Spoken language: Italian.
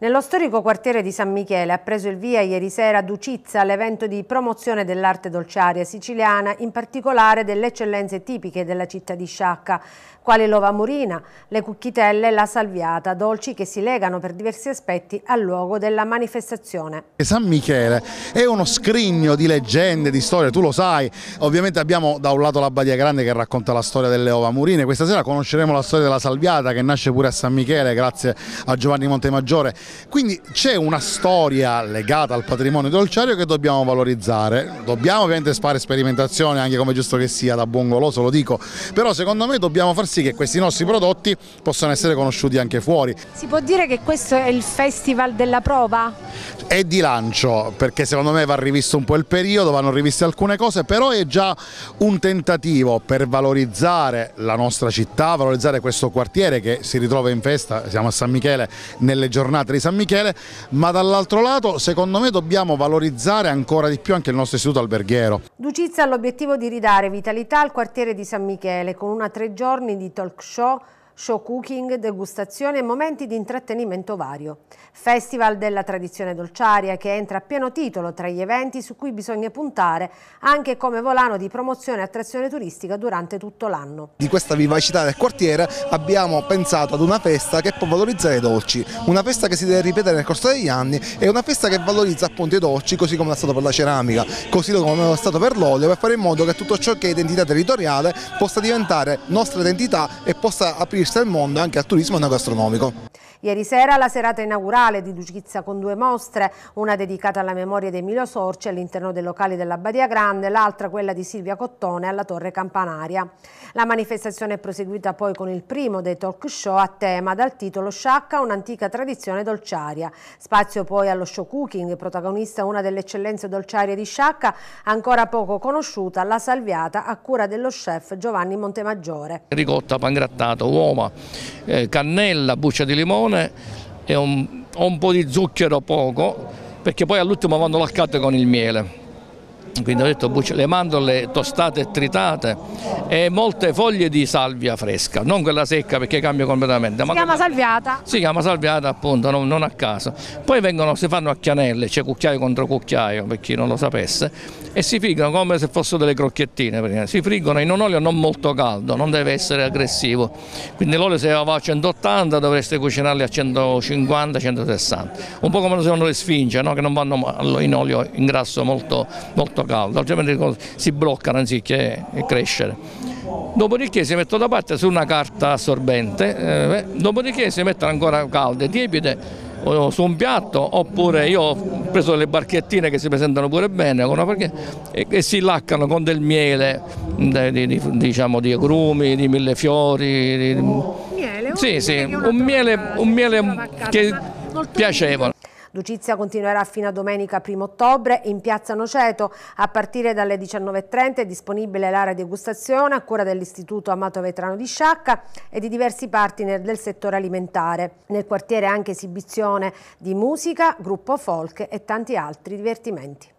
Nello storico quartiere di San Michele ha preso il via ieri sera a Ducizza l'evento di promozione dell'arte dolciaria siciliana, in particolare delle eccellenze tipiche della città di Sciacca, quali l'ova murina, le cucchitelle e la salviata, dolci che si legano per diversi aspetti al luogo della manifestazione. San Michele è uno scrigno di leggende, di storie, tu lo sai, ovviamente abbiamo da un lato la Badia Grande che racconta la storia delle ova murine, questa sera conosceremo la storia della salviata che nasce pure a San Michele grazie a Giovanni Montemaggiore, quindi c'è una storia legata al patrimonio dolciario che dobbiamo valorizzare, dobbiamo ovviamente fare sperimentazione anche come giusto che sia da buon goloso lo dico, però secondo me dobbiamo far sì che questi nostri prodotti possano essere conosciuti anche fuori. Si può dire che questo è il festival della prova? È di lancio perché secondo me va rivisto un po' il periodo, vanno riviste alcune cose, però è già un tentativo per valorizzare la nostra città, valorizzare questo quartiere che si ritrova in festa, siamo a San Michele nelle giornate di San Michele, ma dall'altro lato secondo me dobbiamo valorizzare ancora di più anche il nostro istituto alberghiero. Ducizza ha l'obiettivo di ridare vitalità al quartiere di San Michele con una tre giorni di talk show show cooking, degustazioni e momenti di intrattenimento vario. Festival della tradizione dolciaria che entra a pieno titolo tra gli eventi su cui bisogna puntare anche come volano di promozione e attrazione turistica durante tutto l'anno. Di questa vivacità del quartiere abbiamo pensato ad una festa che può valorizzare i dolci, una festa che si deve ripetere nel corso degli anni e una festa che valorizza appunto i dolci così come è stato per la ceramica, così come è stato per l'olio per fare in modo che tutto ciò che è identità territoriale possa diventare nostra identità e possa aprirsi aprirsi al mondo anche al turismo enogastronomico. Ieri sera la serata inaugurale di Ducizza con due mostre, una dedicata alla memoria di Emilio Sorci all'interno dei locali della Badia Grande, l'altra quella di Silvia Cottone alla Torre Campanaria. La manifestazione è proseguita poi con il primo dei talk show a tema dal titolo Sciacca, un'antica tradizione dolciaria. Spazio poi allo show cooking, protagonista una delle eccellenze dolciarie di Sciacca, ancora poco conosciuta, la salviata a cura dello chef Giovanni Montemaggiore. Ricotta, pangrattato, uova, eh, cannella, buccia di limone, limone e un, un po' di zucchero poco, perché poi all'ultimo vanno laccate con il miele quindi ho detto le mandorle tostate e tritate e molte foglie di salvia fresca, non quella secca perché cambia completamente. Si chiama salviata? Si chiama salviata appunto, non, non a caso. Poi vengono, si fanno a chianelle, c'è cucchiaio contro cucchiaio per chi non lo sapesse e si friggono come se fossero delle crocchiettine, si friggono in un olio non molto caldo, non deve essere aggressivo, quindi l'olio se va a 180 dovreste cucinarli a 150-160, un po' come se fanno le sfinge no? che non vanno in olio in grasso molto, molto caldo, altrimenti si bloccano anziché crescere. Dopodiché si mettono da parte su una carta assorbente, eh, dopodiché si mettono ancora calde, tiepide su un piatto oppure io ho preso delle barchettine che si presentano pure bene e, e si laccano con del miele, di, di, diciamo di agrumi, di millefiori. Di, miele, sì, sì, un miele, un miele che piacevole. Ducizia continuerà fino a domenica 1 ottobre in piazza Noceto a partire dalle 19.30 è disponibile l'area degustazione a cura dell'Istituto Amato Vetrano di Sciacca e di diversi partner del settore alimentare. Nel quartiere anche esibizione di musica, gruppo folk e tanti altri divertimenti.